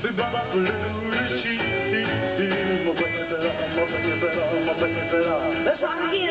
Let's rock again.